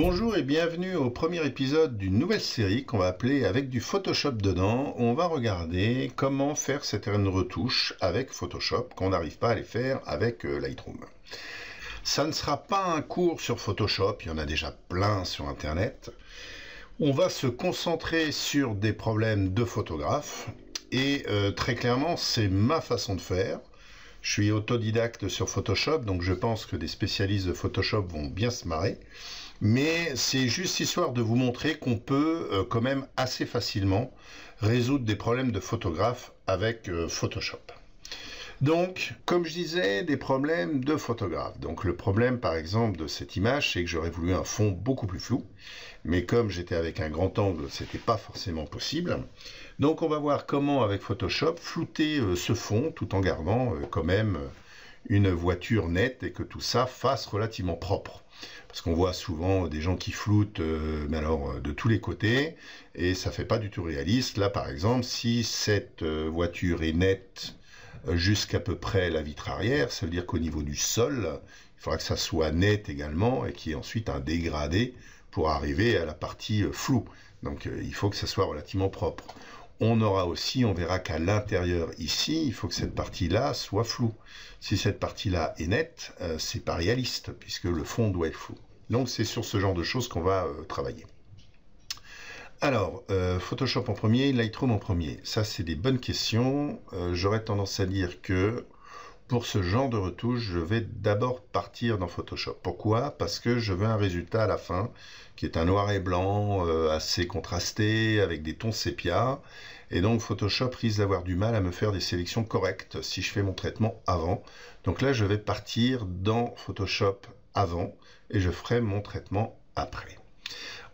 Bonjour et bienvenue au premier épisode d'une nouvelle série qu'on va appeler Avec du Photoshop dedans. On va regarder comment faire certaines retouches avec Photoshop qu'on n'arrive pas à les faire avec euh, Lightroom. Ça ne sera pas un cours sur Photoshop, il y en a déjà plein sur Internet. On va se concentrer sur des problèmes de photographe et euh, très clairement c'est ma façon de faire. Je suis autodidacte sur Photoshop, donc je pense que des spécialistes de Photoshop vont bien se marrer. Mais c'est juste histoire de vous montrer qu'on peut euh, quand même assez facilement résoudre des problèmes de photographe avec euh, Photoshop. Donc, comme je disais, des problèmes de photographe. Donc le problème par exemple de cette image, c'est que j'aurais voulu un fond beaucoup plus flou. Mais comme j'étais avec un grand angle, c'était pas forcément possible. Donc on va voir comment avec Photoshop flouter euh, ce fond tout en gardant quand même une voiture nette et que tout ça fasse relativement propre. Parce qu'on voit souvent des gens qui floutent, euh, mais alors euh, de tous les côtés, et ça fait pas du tout réaliste. Là, par exemple, si cette euh, voiture est nette jusqu'à peu près la vitre arrière, ça veut dire qu'au niveau du sol, il faudra que ça soit net également et qu'il y ait ensuite un dégradé pour arriver à la partie floue. Donc il faut que ça soit relativement propre. On aura aussi, on verra qu'à l'intérieur ici, il faut que cette partie-là soit floue. Si cette partie-là est nette, euh, c'est pas réaliste, puisque le fond doit être flou. Donc c'est sur ce genre de choses qu'on va euh, travailler. Alors, euh, Photoshop en premier, Lightroom en premier. Ça, c'est des bonnes questions. J'aurais tendance à dire que pour ce genre de retouche, je vais d'abord partir dans Photoshop. Pourquoi? Parce que je veux un résultat à la fin qui est un noir et blanc euh, assez contrasté avec des tons sépia. Et donc Photoshop risque d'avoir du mal à me faire des sélections correctes si je fais mon traitement avant. Donc là, je vais partir dans Photoshop avant et je ferai mon traitement après.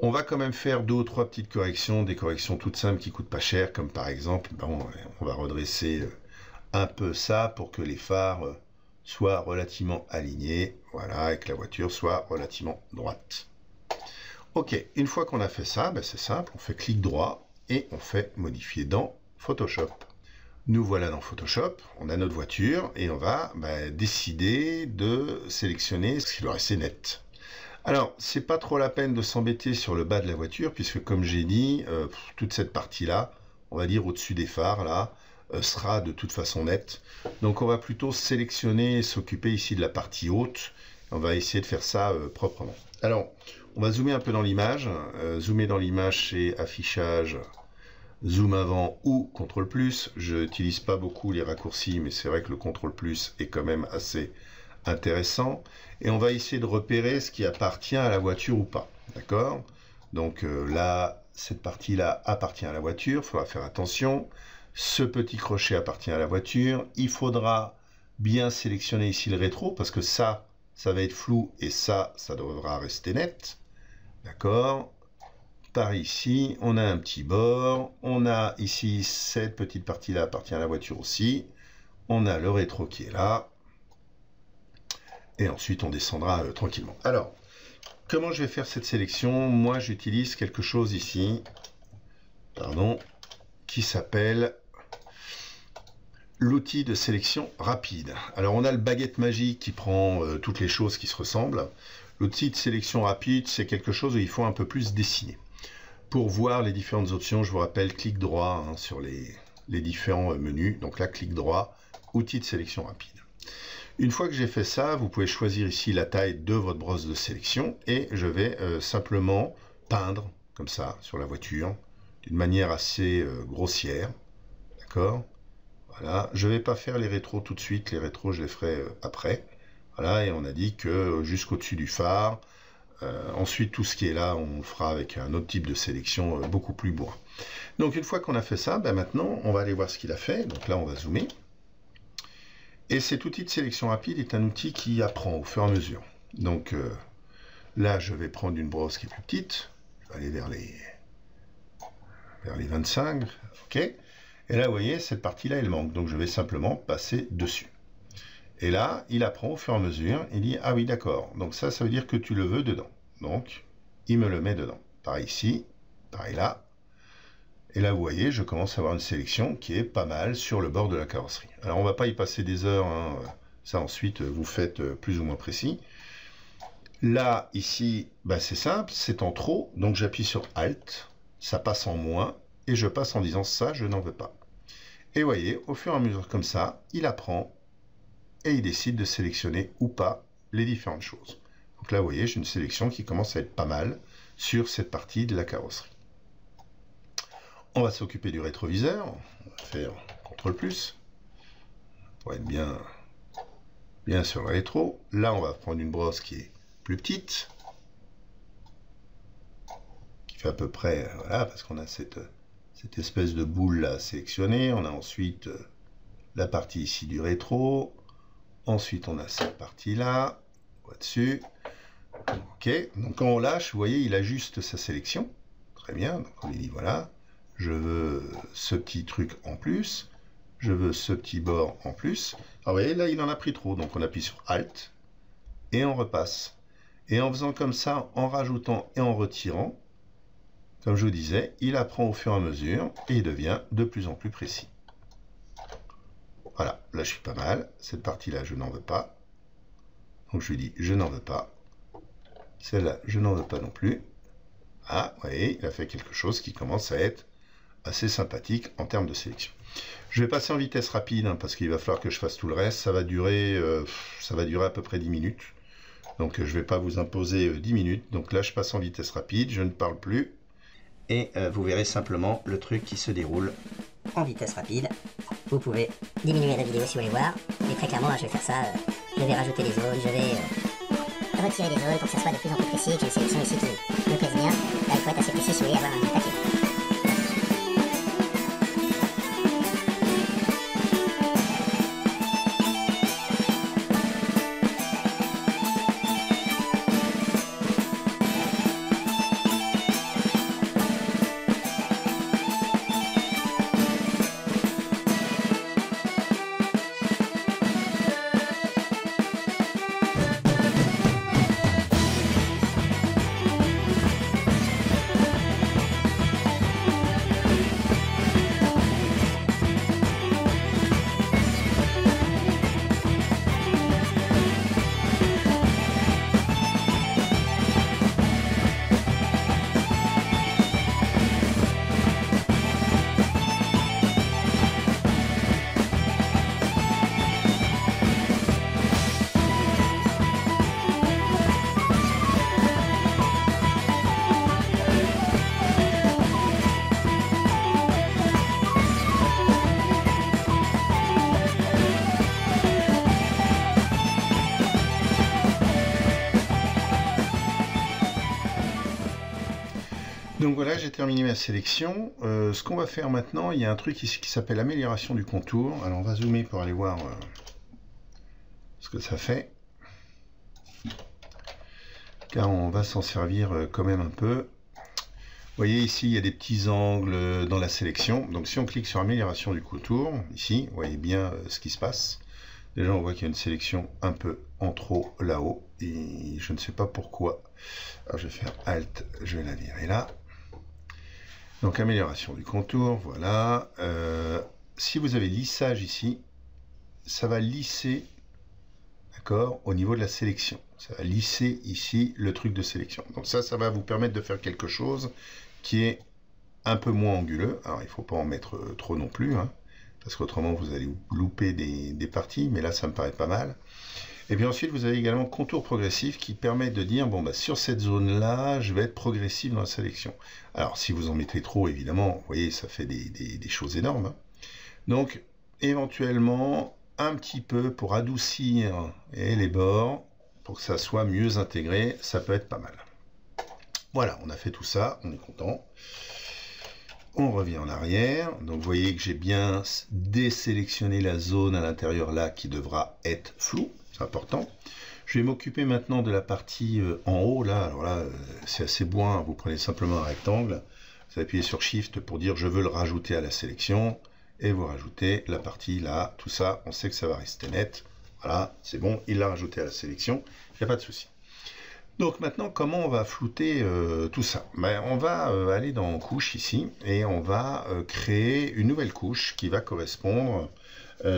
On va quand même faire deux ou trois petites corrections, des corrections toutes simples qui coûtent pas cher, comme par exemple, on va redresser euh, un peu ça pour que les phares soient relativement alignés, voilà, et que la voiture soit relativement droite. Ok, une fois qu'on a fait ça, ben c'est simple, on fait clic droit et on fait modifier dans Photoshop. Nous voilà dans Photoshop, on a notre voiture et on va ben, décider de sélectionner ce qui doit rester net. Alors, c'est pas trop la peine de s'embêter sur le bas de la voiture puisque comme j'ai dit, euh, toute cette partie-là, on va dire au-dessus des phares là, euh, sera de toute façon net. Donc on va plutôt sélectionner et s'occuper ici de la partie haute. On va essayer de faire ça euh, proprement. Alors, on va zoomer un peu dans l'image. Euh, zoomer dans l'image, c'est affichage, zoom avant ou contrôle plus. Je n'utilise pas beaucoup les raccourcis, mais c'est vrai que le contrôle plus est quand même assez intéressant. Et on va essayer de repérer ce qui appartient à la voiture ou pas. D'accord? Donc là, cette partie-là appartient à la voiture. Il faudra faire attention. Ce petit crochet appartient à la voiture. Il faudra bien sélectionner ici le rétro parce que ça, ça va être flou et ça, ça devra rester net. D'accord Par ici, on a un petit bord. On a ici cette petite partie-là appartient à la voiture aussi. On a le rétro qui est là. Et ensuite, on descendra euh, tranquillement. Alors, comment je vais faire cette sélection? Moi, j'utilise quelque chose ici. Pardon qui s'appelle l'outil de sélection rapide. Alors on a le baguette magique qui prend euh, toutes les choses qui se ressemblent. L'outil de sélection rapide, c'est quelque chose où il faut un peu plus dessiner. Pour voir les différentes options, je vous rappelle, clic droit hein, sur les, différents euh, menus. Donc là, clic droit, outil de sélection rapide. Une fois que j'ai fait ça, vous pouvez choisir ici la taille de votre brosse de sélection et je vais euh, simplement peindre comme ça sur la voiture d'une manière assez grossière. D'accord? Je vais pas faire les rétros tout de suite, les rétros je les ferai euh, après. Voilà, et on a dit que jusqu'au-dessus du phare, euh, ensuite tout ce qui est là, on le fera avec un autre type de sélection euh, beaucoup plus bourrin. Donc une fois qu'on a fait ça, ben maintenant on va aller voir ce qu'il a fait. Donc là on va zoomer. Et cet outil de sélection rapide est un outil qui apprend au fur et à mesure. Donc là je vais prendre une brosse qui est plus petite. Je vais aller vers les, vers les 25. Ok. Et là, vous voyez, cette partie-là, elle manque. Donc, je vais simplement passer dessus. Et là, il apprend au fur et à mesure. Il dit, ah oui, d'accord. Donc ça, ça veut dire que tu le veux dedans. Donc, il me le met dedans. Pareil ici, pareil là. Et là, vous voyez, je commence à avoir une sélection qui est pas mal sur le bord de la carrosserie. Alors, on va pas y passer des heures. Hein. Ça, ensuite, vous faites plus ou moins précis. Là, ici, bah, c'est simple, c'est en trop, donc j'appuie sur Alt, ça passe en moins, et je passe en disant ça, je n'en veux pas. Et voyez, au fur et à mesure comme ça, il apprend et il décide de sélectionner ou pas les différentes choses. Donc là, vous voyez, j'ai une sélection qui commence à être pas mal sur cette partie de la carrosserie. On va s'occuper du rétroviseur. On va faire CTRL plus pour être bien, bien sur le rétro. Là, on va prendre une brosse qui est plus petite, qui fait à peu près, voilà, parce qu'on a cette, cette espèce de boule là sélectionnée. On a ensuite euh, la partie ici du rétro. Ensuite, on a cette partie là, dessus. Ok, donc quand on lâche, vous voyez, il ajuste sa sélection. Très bien, donc on lui dit voilà, je veux ce petit truc en plus, je veux ce petit bord en plus. Alors vous voyez, là, il en a pris trop, donc on appuie sur Alt et on repasse. Et en faisant comme ça, en rajoutant et en retirant, comme je vous disais, il apprend au fur et à mesure et il devient de plus en plus précis. Voilà, là je suis pas mal. Cette partie-là, je n'en veux pas. Donc je lui dis, je n'en veux pas. Celle-là, je n'en veux pas non plus. Ah, vous voyez, il a fait quelque chose qui commence à être assez sympathique en termes de sélection. Je vais passer en vitesse rapide hein, parce qu'il va falloir que je fasse tout le reste. Ça va durer, euh, ça va durer à peu près 10 minutes. Donc je ne vais pas vous imposer 10 euh, minutes. Donc là je passe en vitesse rapide, je ne parle plus. Et euh, vous verrez simplement le truc qui se déroule en vitesse rapide. Vous pouvez diminuer la vidéo si vous voulez voir. Mais très clairement, je vais faire ça. je vais rajouter des zones, je vais retirer les zones pour que ça soit de plus en plus précis, que j'ai une sélection ici qui me plaise bien. Là, il faut être assez précis si vous voulez avoir un. Donc voilà, j'ai terminé ma sélection. Euh, ce qu'on va faire maintenant, il y a un truc ici qui s'appelle amélioration du contour. Alors on va zoomer pour aller voir euh, ce que ça fait. Car on va s'en servir euh, quand même un peu. Vous voyez ici, il y a des petits angles dans la sélection. Donc si on clique sur amélioration du contour, ici, vous voyez bien ce qui se passe. Déjà, on voit qu'il y a une sélection un peu en trop là-haut. Et je ne sais pas pourquoi. Alors, je vais faire Alt, je vais la virer là. Donc amélioration du contour, voilà. Euh, si vous avez lissage ici, ça va lisser, d'accord, au niveau de la sélection. Ça va lisser ici le truc de sélection. Donc ça, ça va vous permettre de faire quelque chose qui est un peu moins anguleux. Alors il ne faut pas en mettre euh, trop non plus, hein, parce qu'autrement vous allez louper des, des parties, mais là ça me paraît pas mal. Et puis ensuite, vous avez également contour progressif qui permet de dire, bon, bah, sur cette zone-là, je vais être progressif dans la sélection. Alors, si vous en mettez trop, évidemment, vous voyez, ça fait des, choses énormes. Hein. Donc, éventuellement, un petit peu pour adoucir les bords, pour que ça soit mieux intégré, ça peut être pas mal. Voilà, on a fait tout ça, on est content. On revient en arrière. Donc vous voyez que j'ai bien désélectionné la zone à l'intérieur là qui devra être floue c'est important. Je vais m'occuper maintenant de la partie euh, en haut, là, alors là, euh, c'est assez bon, vous prenez simplement un rectangle, vous appuyez sur Shift pour dire je veux le rajouter à la sélection, et vous rajoutez la partie là, tout ça, on sait que ça va rester net, voilà, c'est bon, il l'a rajouté à la sélection, il n'y a pas de souci. Donc maintenant, comment on va flouter euh, tout ça? Ben, On va aller dans couche ici, et on va créer une nouvelle couche qui va correspondre,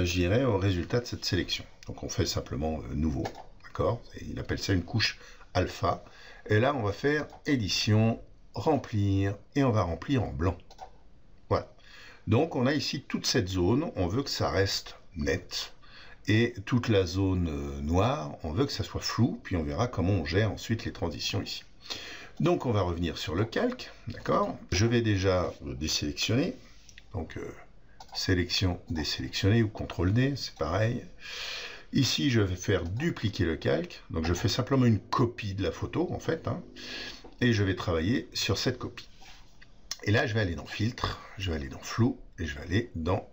j'irai au résultat de cette sélection. Donc on fait simplement euh, nouveau, d'accord? Il appelle ça une couche alpha. Et là, on va faire édition, remplir, et on va remplir en blanc. Voilà. Donc, on a ici toute cette zone. On veut que ça reste net. Et toute la zone euh, noire, on veut que ça soit flou. Puis on verra comment on gère ensuite les transitions ici. Donc, on va revenir sur le calque. D'accord? Je vais déjà désélectionner. Donc, euh, sélection, désélectionner ou CTRL D, c'est pareil. Ici, je vais faire dupliquer le calque. Donc, je fais simplement une copie de la photo, en fait. Hein, et je vais travailler sur cette copie. Et là, je vais aller dans Filtre, je vais aller dans Flou, et je vais aller dans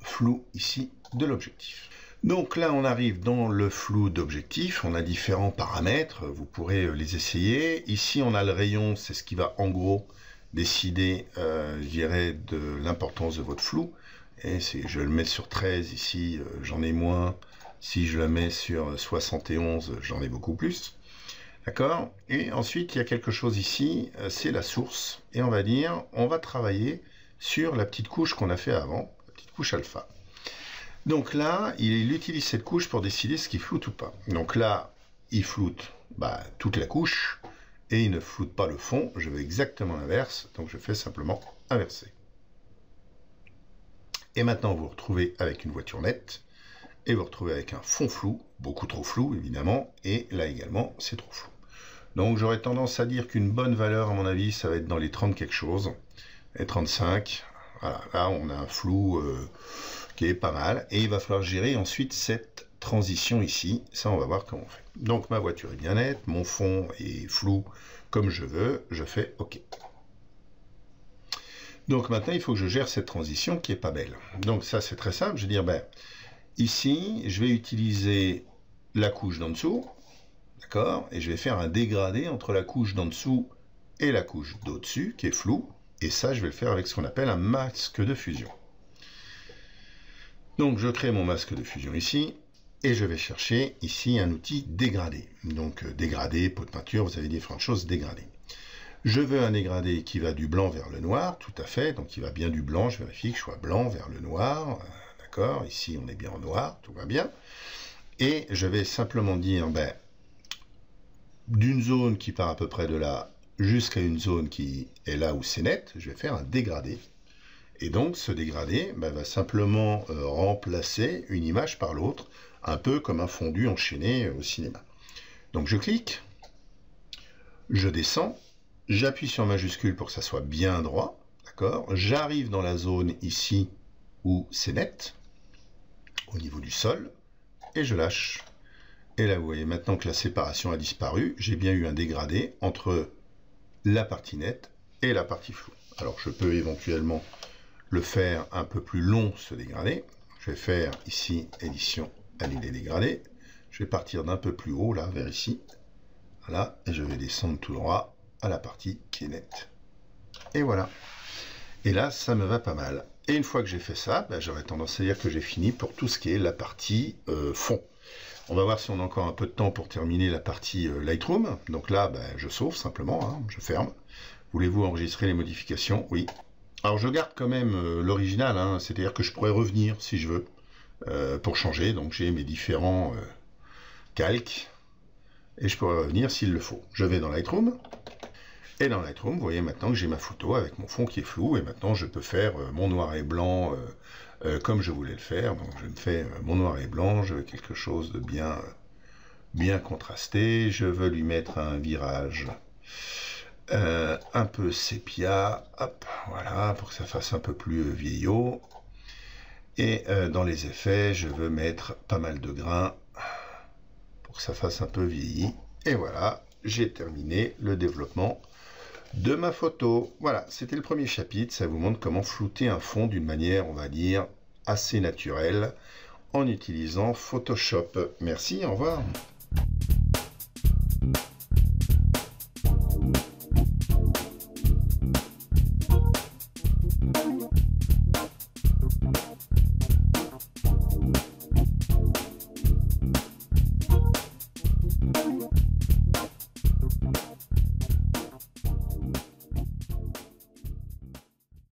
Flou, ici, de l'objectif. Donc là, on arrive dans le flou d'objectif. On a différents paramètres. Vous pourrez les essayer. Ici, on a le rayon. C'est ce qui va, en gros, décider, euh, je dirais, de l'importance de votre flou. Et je le mets sur 13 ici, euh, j'en ai moins. Si je le mets sur 71, j'en ai beaucoup plus. D'accord? Et ensuite, il y a quelque chose ici, euh, c'est la source. Et on va dire, on va travailler sur la petite couche qu'on a fait avant, la petite couche alpha. Donc là, il utilise cette couche pour décider ce qui floute ou pas. Donc là, il floute bah, toute la couche et il ne floute pas le fond. Je veux exactement l'inverse, donc je fais simplement inverser. Et maintenant, vous vous retrouvez avec une voiture nette et vous, vous retrouvez avec un fond flou, beaucoup trop flou évidemment, et là également, c'est trop flou. Donc j'aurais tendance à dire qu'une bonne valeur, à mon avis, ça va être dans les 30 quelque chose, et 35. Voilà, là on a un flou euh, qui est pas mal, et il va falloir gérer ensuite cette transition ici. Ça, on va voir comment on fait. Donc ma voiture est bien nette, mon fond est flou comme je veux, je fais OK. Donc maintenant, il faut que je gère cette transition qui est pas belle. Donc ça, c'est très simple. Je vais dire, ben, ici, je vais utiliser la couche d'en dessous, d'accord Et je vais faire un dégradé entre la couche d'en dessous et la couche d'au-dessus, qui est floue. Et ça, je vais le faire avec ce qu'on appelle un masque de fusion. Donc, je crée mon masque de fusion ici, et je vais chercher ici un outil dégradé. Donc, euh, dégradé, pot de peinture, vous avez différentes choses dégradées. Je veux un dégradé qui va du blanc vers le noir, tout à fait. Donc il va bien du blanc, je vérifie que je sois blanc vers le noir. Euh, d'accord Ici, on est bien en noir, tout va bien. Et je vais simplement dire, ben, d'une zone qui part à peu près de là jusqu'à une zone qui est là où c'est net, je vais faire un dégradé. Et donc ce dégradé ben, va simplement euh, remplacer une image par l'autre, un peu comme un fondu enchaîné au cinéma. Donc je clique, je descends, J'appuie sur majuscule pour que ça soit bien droit. D'accord? J'arrive dans la zone ici où c'est net, au niveau du sol, et je lâche. Et là, vous voyez maintenant que la séparation a disparu. J'ai bien eu un dégradé entre la partie nette et la partie floue. Alors, je peux éventuellement le faire un peu plus long, ce dégradé. Je vais faire ici, édition, annuler dégradé. Je vais partir d'un peu plus haut, là, vers ici. Voilà, et je vais descendre tout droit la partie qui est nette. Et voilà. Et là, ça me va pas mal. Et une fois que j'ai fait ça, ben, j'aurais tendance à dire que j'ai fini pour tout ce qui est la partie euh, fond. On va voir si on a encore un peu de temps pour terminer la partie euh, Lightroom. Donc là, ben, je sauve simplement, hein, je ferme. Voulez-vous enregistrer les modifications? Oui. Alors je garde quand même euh, l'original, hein, c'est-à-dire que je pourrais revenir si je veux pour changer. Donc j'ai mes différents calques et je pourrais revenir s'il le faut. Je vais dans Lightroom, et dans Lightroom, vous voyez maintenant que j'ai ma photo avec mon fond qui est flou, et maintenant je peux faire euh, mon noir et blanc euh, euh, comme je voulais le faire. Donc je me fais mon noir et blanc, je veux quelque chose de bien, bien contrasté. Je veux lui mettre un virage un peu sépia, hop, voilà, pour que ça fasse un peu plus vieillot. Et dans les effets, je veux mettre pas mal de grains pour que ça fasse un peu vieilli. Et voilà, j'ai terminé le développement de ma photo. Voilà, c'était le premier chapitre. Ça vous montre comment flouter un fond d'une manière, on va dire, assez naturelle en utilisant Photoshop. Merci, au revoir.